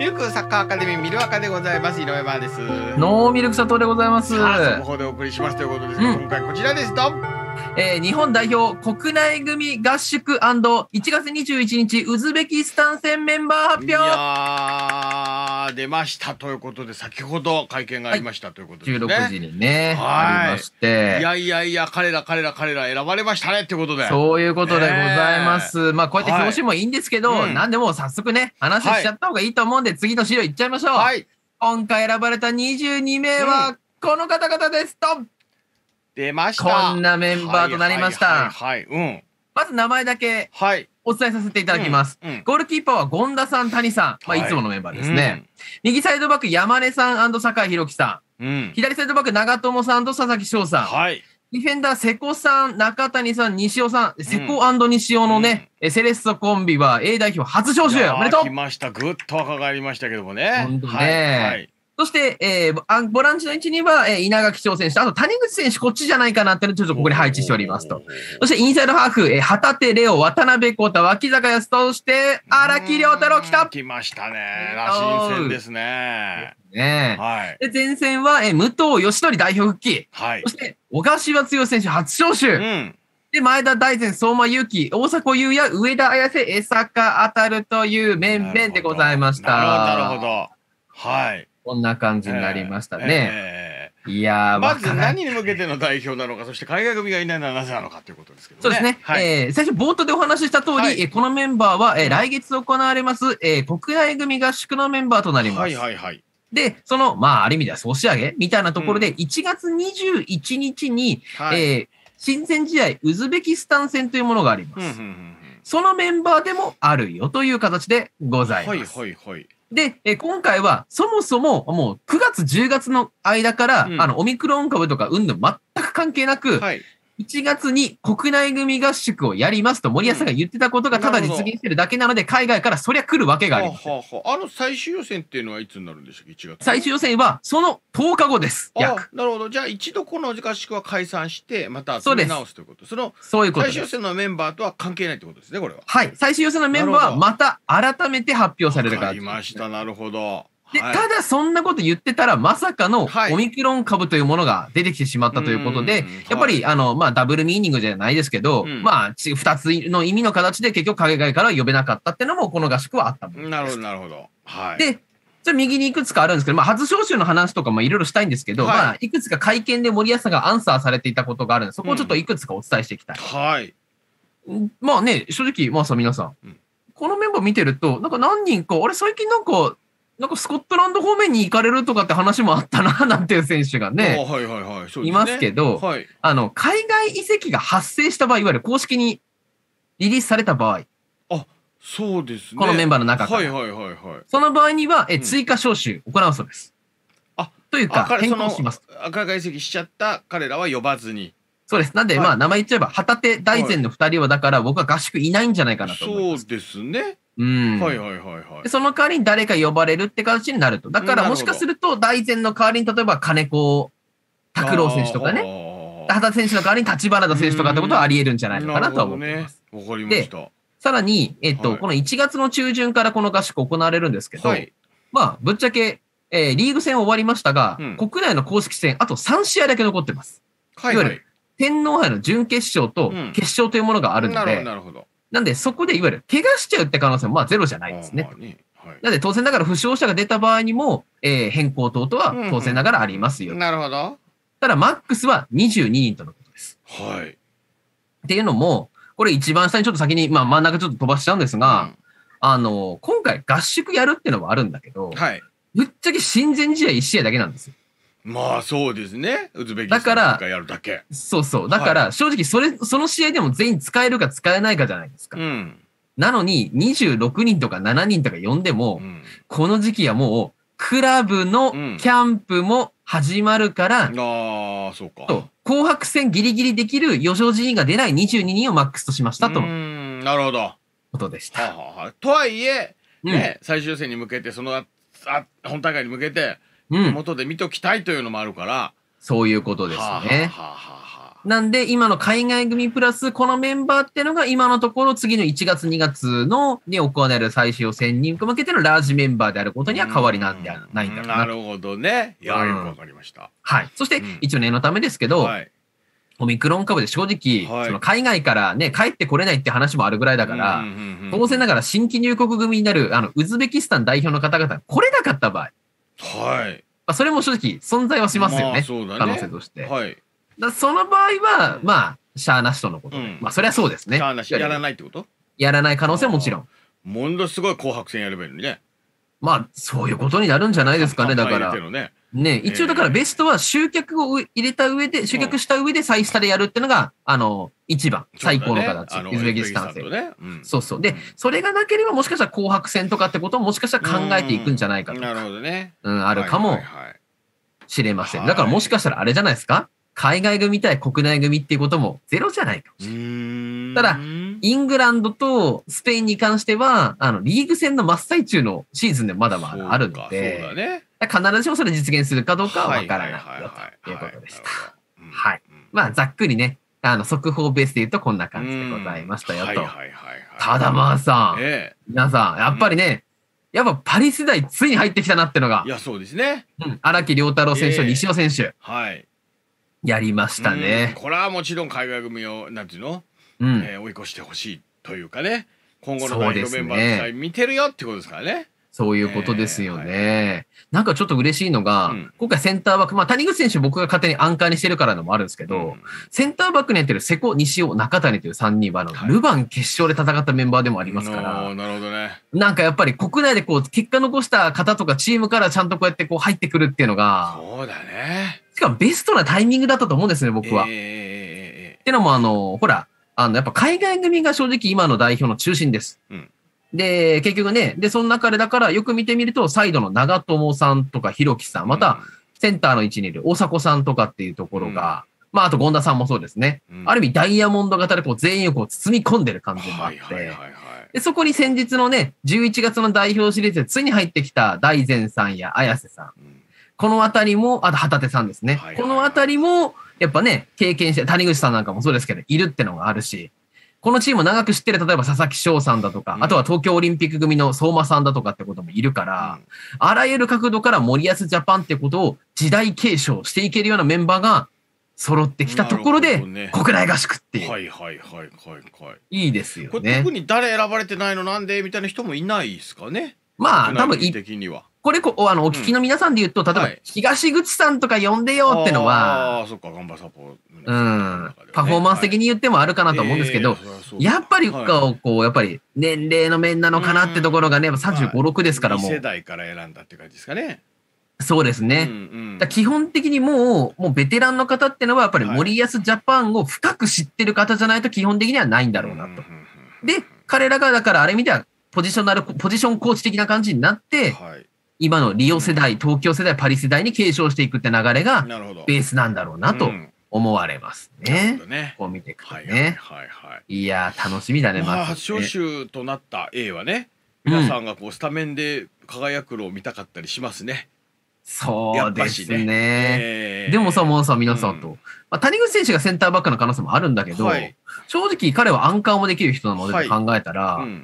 ミルクサッカーアカデミーミルアカでございます井上バーですノーミルク佐藤でございます。さあ速報でお送りしますということですが、うん今回こちらですどんえー日本代表国内組合宿 &1 月21日ウズベキスタン戦メンバー発い表やー出ました。ということで先ほど会見がありましたということですね、16時にね、はい。ありましてい。やいやいや彼ら彼ら彼ら選ばれましたねってことで。そういうことでございます。まあこうやってはい表紙もいいんですけど、うん。なんでもう早速ね、話しちゃった方がいいと思うんで、次の資料いっちゃいましょう。はい。今回選ばれた22名はこの方々です。と、出ました。こんなメンバーとなりました。はいはいはい、はい、うん。まず名前だけはい。お伝えさせていただきます。うんうん。ゴールキーパーは権田さん、谷さん、まあ、はい。いつものメンバーですね。右サイドバック山根さん酒井宏樹さうん、うん。ん。左サイドバック長友さんと佐々木翔さん。はい。ディフェンダー瀬古さん、中谷さん、西尾さん。瀬古西尾のね、えセレッソコンビは A 代表初招集。おめでとう。来ました。ぐっと若返りましたけどもね。ほんとね。はいはいそして、えーあボランチの位置には、えー稲垣翔選手と、あと谷口選手こっちじゃないかなっていうのをちょっとここに配置しておりますと。そしてインサイドハーフ、えー旗手レオ、渡辺幸太、脇坂康として、荒木亮太郎来た来ましたねら新鮮ですねねはいえ。で、前線は、えー武藤義則代表復帰。はいそして、小柏剛選手初招集。うんで、前田大然、相馬勇紀、大迫勇也、上田綾瀬、江坂当たるという面々でございました。なるほどなるほどはいこんな感じになりましたね。えいやー、ーまず何に向けての代表なのかそして海外組がいないのはなぜなのかということですけどねそうですね。はいえー最初冒頭でお話しした通り、はいえーこのメンバーは、えー来月行われます、えー国内組合宿のメンバーとなります。はいはいはいで、その、まあ、ある意味では総仕上げみたいなところで、1月21日に、はいえー親善試合、ウズベキスタン戦というものがあります。うんうんうんそのメンバーでもあるよという形でございはいます。はいはいで、えー今回はそもそももう9月10月の間から、うん。あの、オミクロン株とかうんぬん全く関係なく、はい1月に国内組合宿をやりますと森保さんが言ってたことがただ実現してるだけなので、海外からそりゃ来るわけがあります。はあはあの最終予選っていうのはいつになるんでしたっけ？1月最終予選はその10日後です。あ約。なるほどじゃあ一度この合宿は解散してまた集め直すということその。最終予選のメンバーとは関係ないってことですねこれははい。最終予選のメンバーはまた改めて発表されるわかからりましたなるほどで、はい。ただそんなこと言ってたら、まさかのはい。オミクロン株というものが出てきてしまったということでうん、やっぱり、あの、まあ、ダブルミーニングじゃないですけど、うん。まあ、ち二つの意味の形で結局海外から呼べなかったっていうのも、この合宿はあったなるほどなるほど。はい。で、ちょっと右にいくつかあるんですけど、まあ、初招集の話とかもいろいろしたいんですけど、はい。まあ、いくつか会見で森保さんがアンサーされていたことがあるので、そこをちょっといくつかお伝えしていきたい。はい。うん。まあね、正直、まあさ、皆さん、うん。このメンバー見てると、なんか何人か、あれ、最近なんか、なんかスコットランド方面に行かれるとかって話もあったな、なんていう選手があね、はいはいはい。ね。いますけどはい。あの、海外移籍が発生した場合、いわゆる公式にリリースされた場合、そうですね。このメンバーの中から。はいはいはいはい。その場合には、えうん。追加招集行うそうです。あというか、変更します。赤が移籍しちゃった彼らは呼ばずに。そうです。なんで、はい。まあ、名前言っちゃえば、旗手大前の二人は、だから、僕は合宿いないんじゃないかなと思います。そうですねうん。はいはいはいはい。でその代わりに誰か呼ばれるって形になると。だから、もしかすると、大前の代わりに、例えば、金子拓郎選手とかね、ね畑選手の代わりに立花田選手とかってことはあり得るんじゃないのかなとは思ってます。わかりました。さらに、えっと、はい。この1月の中旬からこの合宿行われるんですけど、はい。まあ、ぶっちゃけ、えーリーグ戦終わりましたが、うん。国内の公式戦、あと3試合だけ残ってます。はいはい。いわゆ天皇杯の準決勝とうん。決勝というものがあるのなるほどで、なるほどなんでそこでいわゆる怪我しちゃうって可能性もまあゼロじゃないですね。あまあねはいなんで当然ながら負傷者が出た場合にも、えー変更等々は当然ながらありますよ。なるほどただマックスは22人とのことです。はいっていうのも、これ一番下にちょっと先に、まあ真ん中ちょっと飛ばしちゃうんですが、あの、今回合宿やるっていうのはあるんだけどうん、はいぶっちゃけ親善試合1試合だけなんですよ。まあそうですね。ウズベキスタンだからがやるだけ。そうそう。だから正直それ、その試合でも全員使えるか使えないかじゃないですか。うん。なのに26人とか7人とか呼んでも、うん。この時期はもう、クラブのうん。キャンプも始まるから、ああそうか。と紅白戦ギリギリできる余剰人員が出ない22人をマックスとしましたと。うのん。なるほど。はことでしあた。はあはあとはいえうん。ね最終予選に向けてそのああ本大会に向けてうん。元で見ときたいというのもあるからそういうことですはあはあね。はあはあなんで、今の海外組プラス、このメンバーっていうのが、今のところ次の1月、2月のに行われる最終予選に向けてのラージメンバーであることには変わりなんでないんだろうな。なるほどね。いや、うんよくわかりました。はい。そしてうん、一応念のためですけど、はい。オミクロン株で正直、はいその海外からね、帰ってこれないって話もあるぐらいだから、当然ながら新規入国組になる、あの、ウズベキスタン代表の方々が来れなかった場合、まはい。あ、それも正直存在はしますよね。まあね。可能性として。はい。だその場合は、まあ、シャアなしとのことで。うんまあ、それはそうですね。しゃあなしやらい。ないってこと？やらない可能性はもちろん。ものすごい紅白戦やればいいのにね。まあ、そういうことになるんじゃないですかね、だからね。ね、一応だからベストは集客を入れた上で、集客した上で再スタでやるっていうのが、あの、一番、最高の形。ウズベキスタン戦そうそう。で、それがなければもしかしたら紅白戦とかってことももしかしたら考えていくんじゃないかとなるか、ほどね。うん、あるかもしれません。はい。だからもしかしたらあれじゃないですか。海外組対国内組っていうこともゼロじゃないかもしうれない。ただイングランドとスペインに関しては、あの、リーグ戦の真っ最中のシーズンでまだまだあるのそうかそうでだ、ね。必ずしもそれ実現するかどうかはわからないということでした。はいはい。まあ、ざっくりね、あの、速報ベースで言うとこんな感じでございましたよと。ただまあさん、え皆さん、やっぱりね、やっぱパリ世代ついに入ってきたなってのがえい、や、そうですね。うん荒木亮太郎選手とええ西尾選手、はい。やりましたうんね。これはもちろん海外組を、なんていうの？うん。えー追い越してほしいというかね。今後のそうですね代表メンバーの見てるよってことですからね。そういうことですよね。なんかちょっと嬉しいのが、うん今回センターバック、まあ谷口選手僕が勝手にアンカーにしてるからのもあるんですけど、うんセンターバックにやってる瀬古、西尾、中谷という3人は、あの、はいルヴァン決勝で戦ったメンバーでもありますから、なるほどね。なんかやっぱり国内でこう、結果残した方とかチームからちゃんとこうやってこう入ってくるっていうのが、そうだね。しかもベストなタイミングだったと思うんですね、僕は。ええええええってのも、あの、ほら、あの、やっぱ海外組が正直今の代表の中心です。うんで、結局ね、で、その中でだからよく見てみると、サイドの長友さんとかひろきさん、また、、センターの位置にいる大迫さんとかっていうところが、まあ、あと権田さんもそうですね。うん。ある意味ダイヤモンド型でこう全員をこう包み込んでる感じもあって。で、そこに先日のね、11月の代表シリーズでついに入ってきた大善さんや綾瀬さん、うん。このあたりも、あと旗手さんですね。このあたりも、やっぱね、経験して、谷口さんなんかもそうですけど、いるってのがあるし、このチームを長く知ってる、例えば佐々木翔さんだとか、うんあとは東京オリンピック組の相馬さんだとかってこともいるから、あらゆる角度から森保ジャパンってことを時代継承していけるようなメンバーが揃ってきたところで、ね国内合宿っていう、はいはいはいはいはい。いいですよこれね特。に誰選ばれてないのなんでみたいな人もいないですかね。まあ、多分的には。これこ、あの、お聞きの皆さんで言うと、例えばはい、東口さんとか呼んでよってのは、ああ、そっか、ガンバサポ。うん、パフォーマンス的に言ってもあるかなと思うんですけど、やっぱりこう、こう、やっぱり年齢の面なのかなってところがね、やっぱ35、6ですからも世う、代から選んだって感じですかね。そうですね。うんうんだから基本的にもう、もうベテランの方ってのは、やっぱり森保ジャパンを深く知ってる方じゃないと基本的にはないんだろうなと。んんんで、彼らが、だからあれ見ては、ポジショナル、ポジションコーチ的な感じになって、はい。今のリオ世代、東京世代、パリ世代に継承していくって流れが。ベースなんだろうなとうん思われますねほ。どね。こう見ていくとはいはいね。はいはい。いやー、楽しみだね、まあ、ま初招集となった A はね、うん皆さんがこうスタメンで輝くのを見たかったりしますね。そうですやっぱしね。えーでもさ、もうさ、皆さんと。うんまあ、谷口選手がセンターバックの可能性もあるんだけど、はい正直彼はアンカーもできる人なので考えたら、うん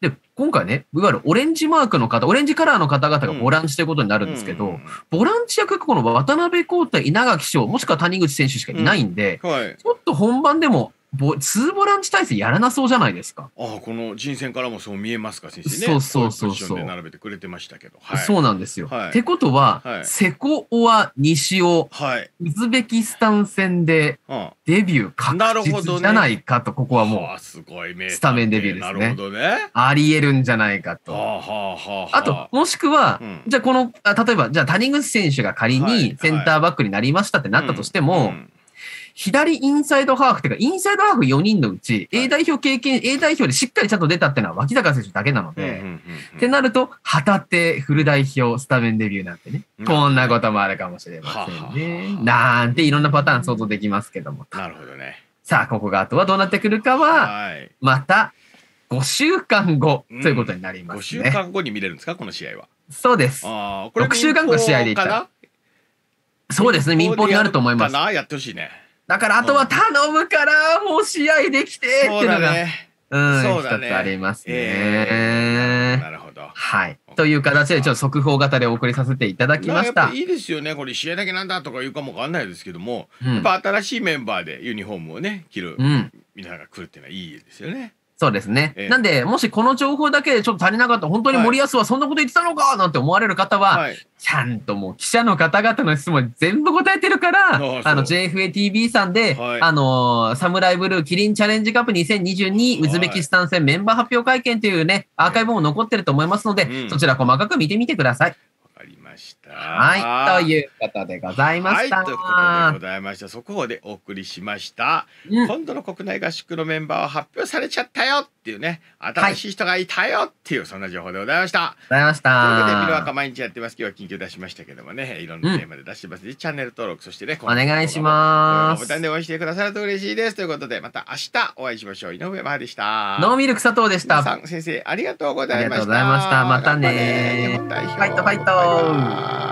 で、今回ね、いわゆるオレンジマークの方、オレンジカラーの方々がボランチということになるんですけど、うんうんボランチ役がこの渡辺康太、稲垣翔、もしくは谷口選手しかいないんで、うん。はい。ちょっと本番でも、ボ2ボランチ体制やらなそうじゃないですか。ああこの人選からもそう見えますか先生ね。そうそうそうそうこいポジションで並べてくれてましたけど。はい。そうなんですよ。はいってことは、はいセコオア、西尾、はい。ウズベキスタン戦でうん。デビュー確実じゃないかと、ここはもうあすごいスタメンデビューですねなるほどね。あり得るんじゃないかと。はあはあはあはあ。あと、もしくは、うんじゃあこの、あ例えば、じゃあ谷口選手が仮はいにセンターバックになりましたってなったとしても、うん左インサイドハーフっていうか、インサイドハーフ4人のうち、はい A 代表経験、A 代表でしっかりちゃんと出たっていうのは脇坂選手だけなので、ってなると、旗手フル代表スタメンデビューなんてね、うんこんなこともあるかもしれませんね。なんていろんなパターン想像できますけども。なるほどね。さあ、ここがあとはどうなってくるかは、はい。また5週間後うんということになりま5すね。週間後に見れるんですかこの試合は？そうです。ああ、これ6週間後試合でいったそうですね、民放になると思います。やってほしいね。だからあとは頼むから、もう試合できてってそいううのが。うん、一つありますえね。なるほど。はい。という形で、ちょっと速報型でお送りさせていただきました。いいですよね。これ試合だけなんだとか言うかもわかんないですけども、うんやっぱ新しいメンバーでユニフォームをね、着るうん。皆さんが来るっていうのはいいですよね。そうですね。ええなんで、もしこの情報だけでちょっと足りなかった、本当に森保はそんなこと言ってたのかなんて思われる方は、はい。ちゃんともう記者の方々の質問全部答えてるから、ああの JFATV さんで、はいあのーサムライブルーキリンチャレンジカップ2022ウズベキスタン戦メンバー発表会見というね、アーカイブも残ってると思いますので、うんそちら細かく見てみてください。した。はい。とういうことでございました。はい、ということでございました。そこでお送りしました。うん。今度の国内合宿のメンバーは発表されちゃったよっていうね、新しい人がいたよっていう、そんな情報でございました。ございましということで、た。ミルワカ毎日やってます。今日は緊急出しましたけどもね、いろんなテーマで出してます。ので、チャンネル登録、そしてね、お願いします。ボタンで応援してくださると嬉しいです。ということで、また明日お会いしましょう。井上真帆でした。ノーミルク佐藤でした。皆さん、先生、ありがとうございました。ありがとうございました。またねファイトファイト Ah.